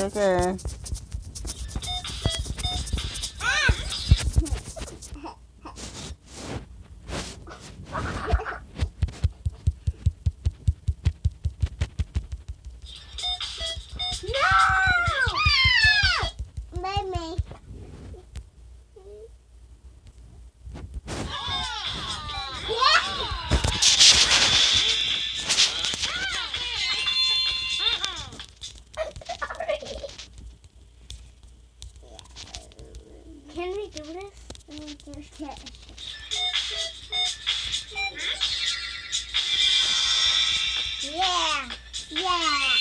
okay. Can we do this? Let me do this. Yeah. Yeah.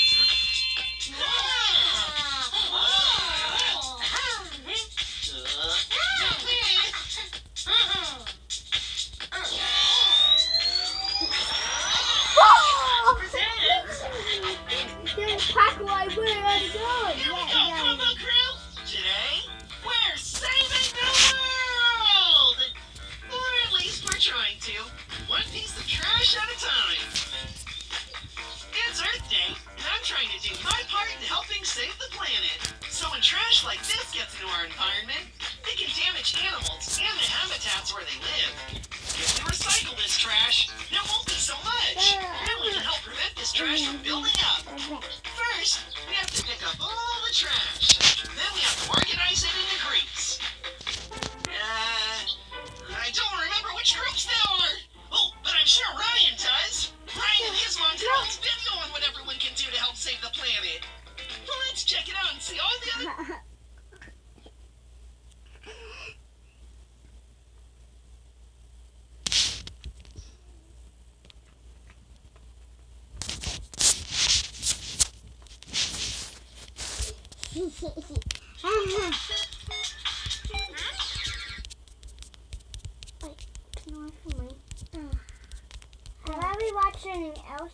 trying to do my part in helping save the planet. So when trash like this gets into our environment, it can damage animals and the habitats where they live. If we recycle this trash, there won't be so much. Then we can help prevent this trash from building up. First, we have to pick up all the trash. Then we have to organize Wait, ignore. I rewatch anything else?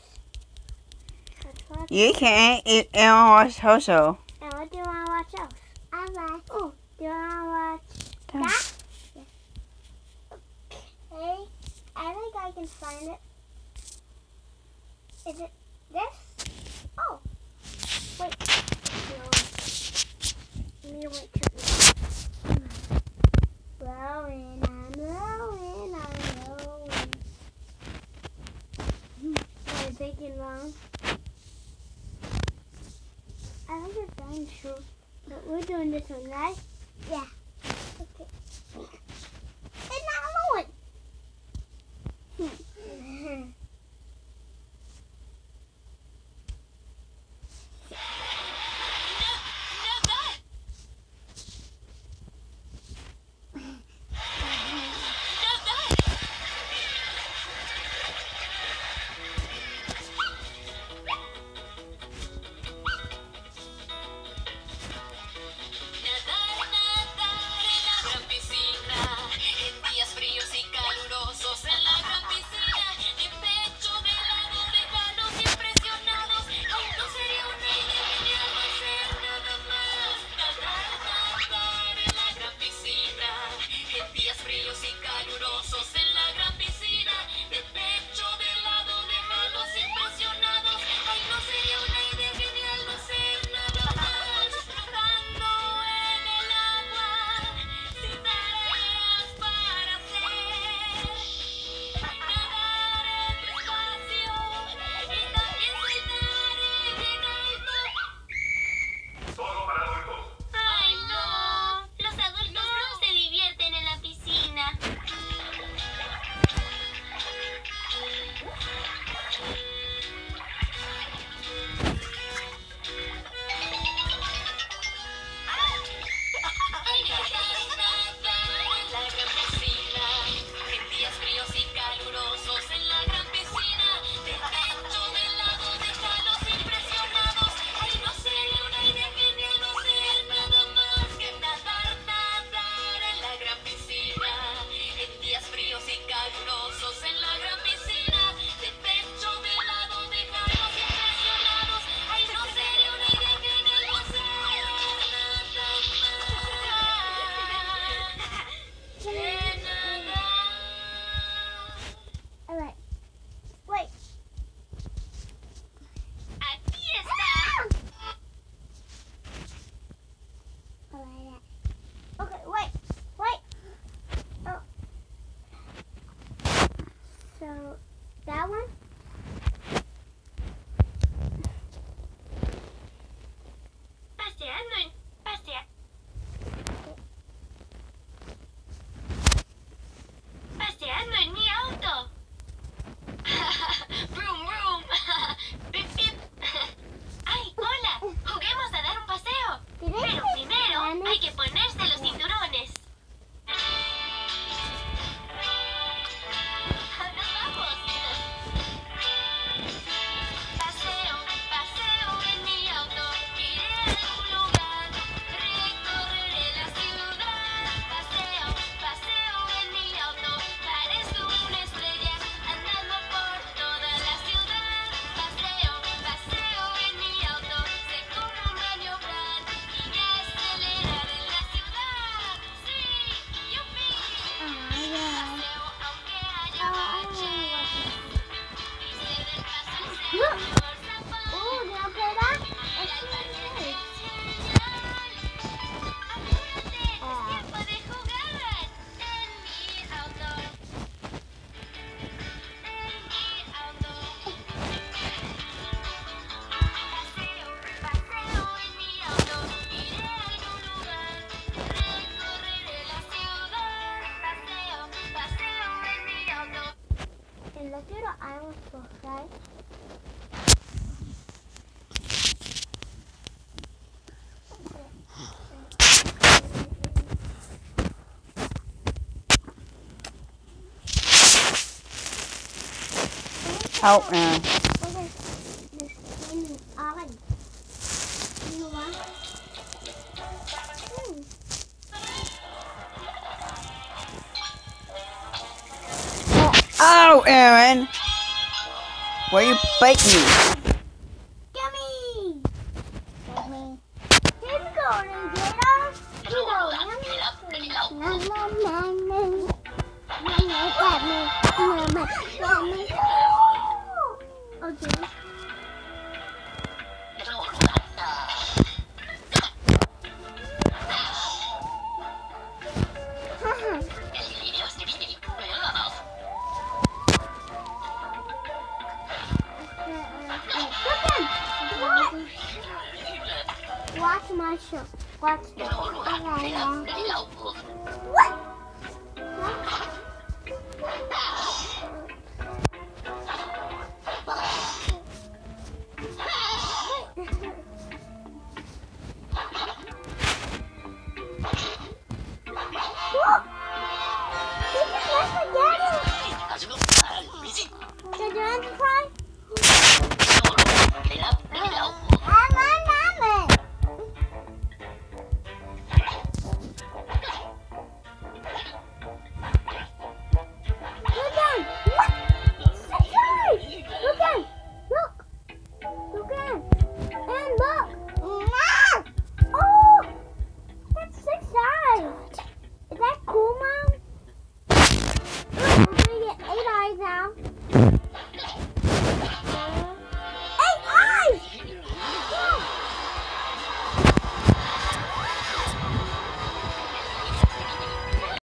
You can't eat animals also. I think we're. But we're doing this one, right? Yeah. What? Hmm. Oh, Aaron. Why you bite me? Yummy! Yummy. He's going to get us. You know, yummy. Nom, nom, nom, nom. Yummy, yummy, yummy,